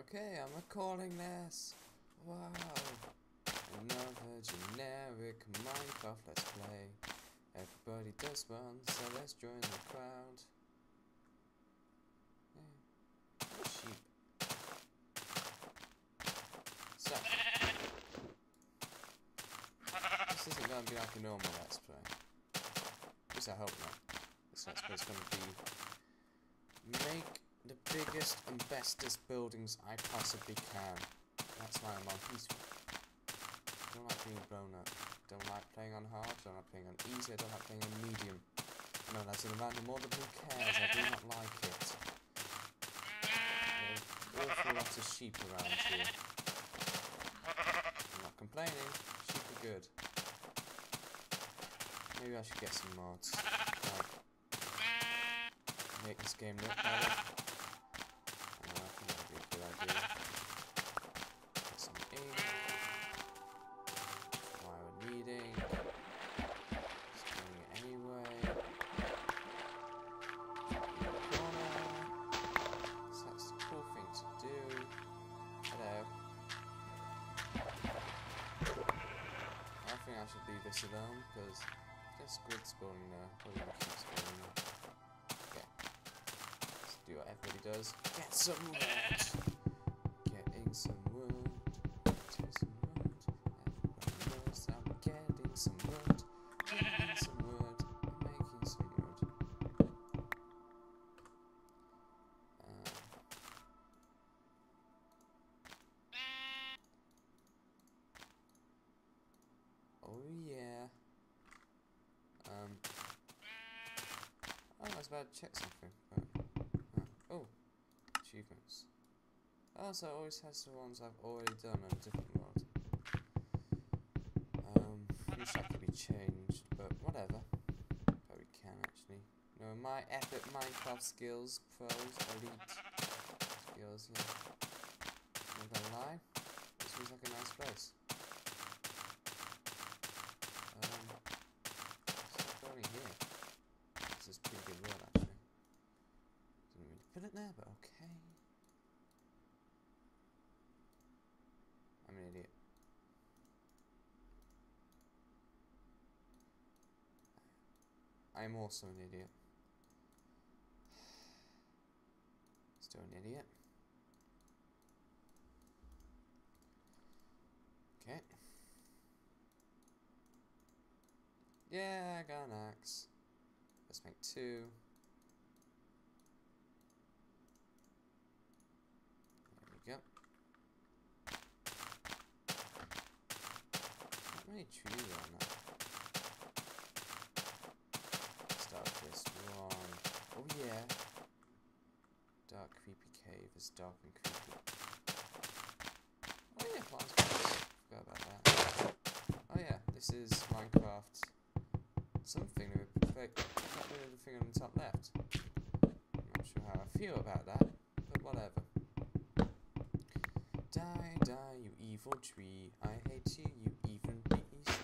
Okay, I'm recording this. Wow. Another generic Minecraft Let's Play. Everybody does one, so let's join the crowd. Yeah. Sheep. So. This isn't going to be like a normal Let's Play. At least I hope not. This Let's Play is going to be make the biggest and bestest buildings I possibly can. That's why I'm on peaceful. Don't like being blown up. Don't like playing on hard. Don't like playing on easy. I don't like playing on medium. I know that's in random order. Who cares? I do not like it. There are an awful lot of sheep around here. I'm not complaining. Sheep are good. Maybe I should get some mods. Like, make this game look better. I this alone because there's squid spawning there. Probably gonna keep spawning there. Okay. Let's do what everybody does. Get some wood! Oh, to check something. Uh, oh, achievements. Oh, so it always has the ones I've already done on a different world. Um, wish that could be changed, but whatever. Probably can actually. No, my epic Minecraft skills, pros, elite skills, yeah. Not gonna lie, this seems like a nice place. Um, what's going here? This is pretty good world actually. Didn't really put it there, but okay. I'm an idiot. I'm also an idiot. Still an idiot. Okay. Yeah, I got an axe. Let's make two. There we go. Not many trees on that. Start this one. Oh yeah. Creepy cave is dark and creepy. Oh yeah, plants. Forgot about that. Oh yeah, this is Minecraft something with perfect got the thing on the top left. I'm not sure how I feel about that, but whatever. Die, die, you evil tree. I hate you, you even beast.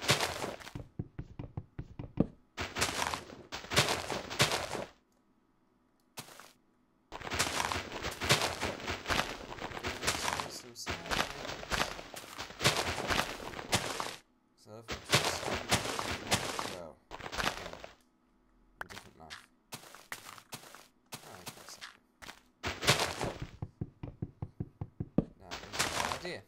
Gonna say some silence. So if I just go. A different life. Alright, that's Now, there's an idea.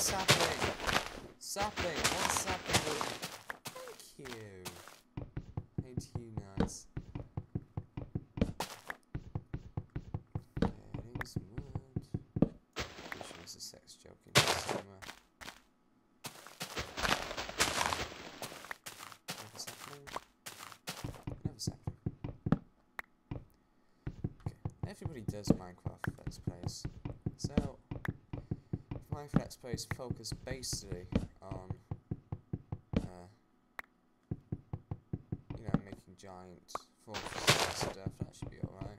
sappling. sapling. one sapling. Thank you. Ain't you nice? Getting some wood. Sure there's a sex joke in here somewhere. Another sapling. Another sapling. Okay, everybody does Minecraft Let's Plays. So, Minecraft Let's Plays focus basically on, uh, you know, making giant fortresses and stuff. That should be alright.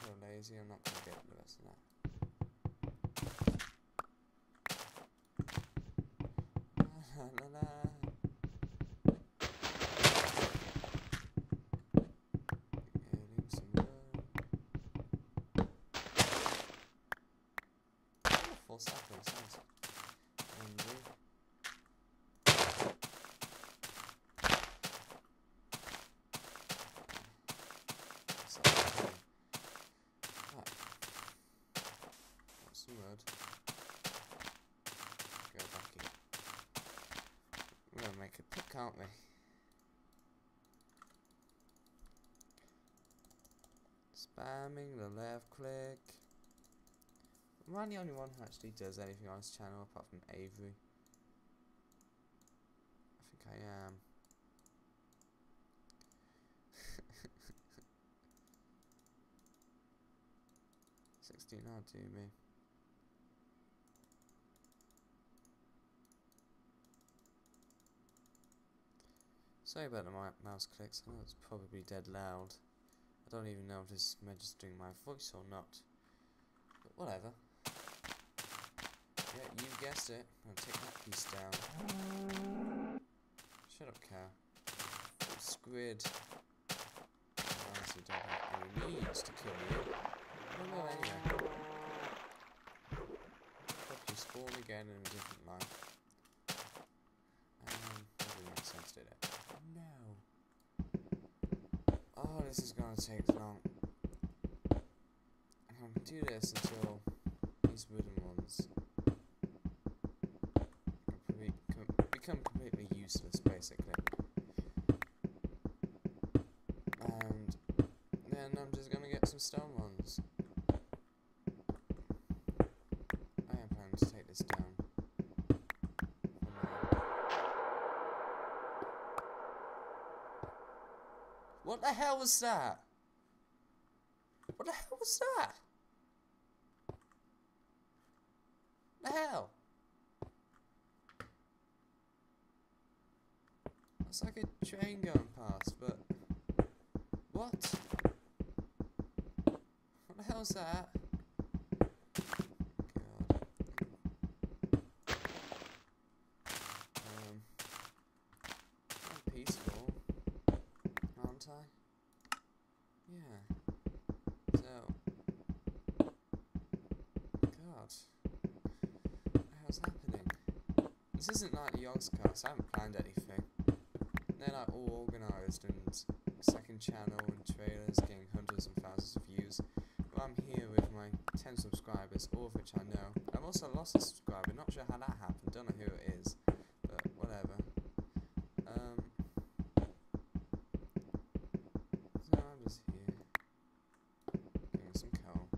So lazy, I'm not gonna get the rest of that. La la la. Getting some wood. Oh, full handy. So, okay. Right. Some wood. Go back in. We're gonna make a pick, aren't we? Spamming the left click. Am I the only one who actually does anything on this channel apart from Avery? I think I am. Sixteen odd do me. Sorry about the mouse clicks. I know it's probably dead loud. I don't even know if it's registering my voice or not. But whatever. Yeah, you guessed it. I'll take that piece down. Shut up, cow. Squid. I honestly don't have any needs to kill you. Oh no, anyway. Probably spawn again in a different life. Um, didn't make sense, did it? No. Oh, this is gonna take long. I'm gonna do this until these wooden What the hell was that? What the hell was that? The hell? It's like a train going past, but what? What the hell's that? God. Um, I'm peaceful, aren't I? Yeah. So, God, what the hell's happening? This isn't like the Yogscast. I haven't planned anything. They're like all organised and second channel and trailers getting hundreds and thousands of views. But I'm here with my 10 subscribers, all of which I know. I've also lost a subscriber, not sure how that happened, don't know who it is, but whatever. Um, so I'm just here, getting some coal.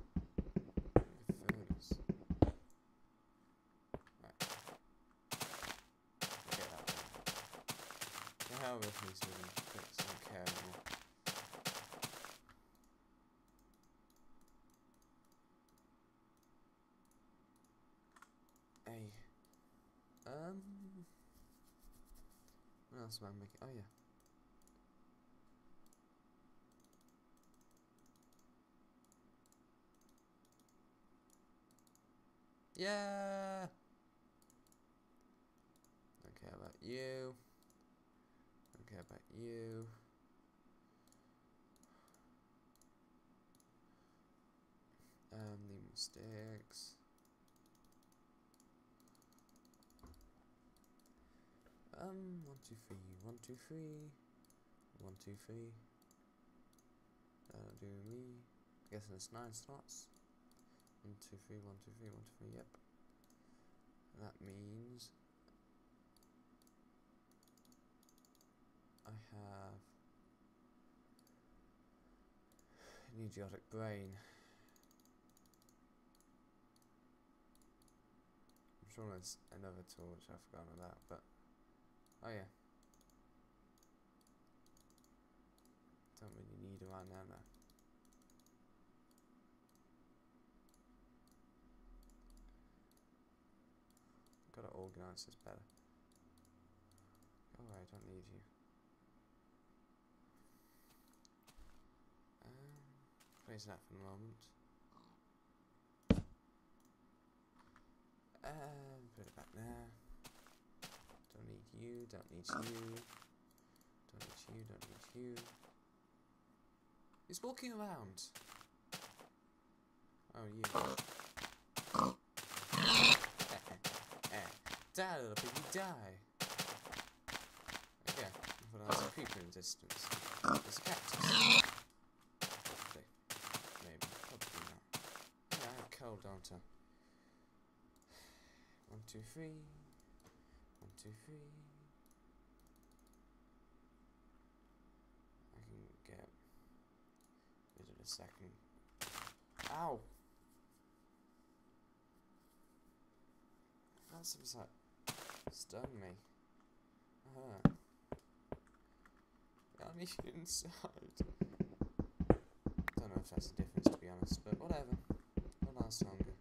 Make a furnace. Right. Get that one. The hell with these wooden bricks, I don't care anymore. Hey. Um. What else am I making? Oh, yeah. Yeah. Don't care about you. Don't care about you. Um, the more Um, one, two, three, one, two, three, one, two, three. That'll do me. i Guessing it's nine slots. One, two, three, one, two, three, one, two, three, yep. That means I have an idiotic brain. I'm sure there's another tool which I've forgotten about, but oh yeah, do I now? No. Gotta organise better. Away, I don't need you. Um, close that for the moment. Um, put it back there. Don't need you, don't need you. Don't need you, don't need you. He's walking around. Oh, you. Die, little piggy, die. Okay, I was a creeper in distance. There's a cactus. Probably. Maybe. Probably not. Yeah, I have cold, don't I? One, two, three. One, two, three. I can get rid of a second. Ow! That seems like stung me. Uh-huh. I need inside. Don't know if that's a difference to be honest, but whatever. Will last longer.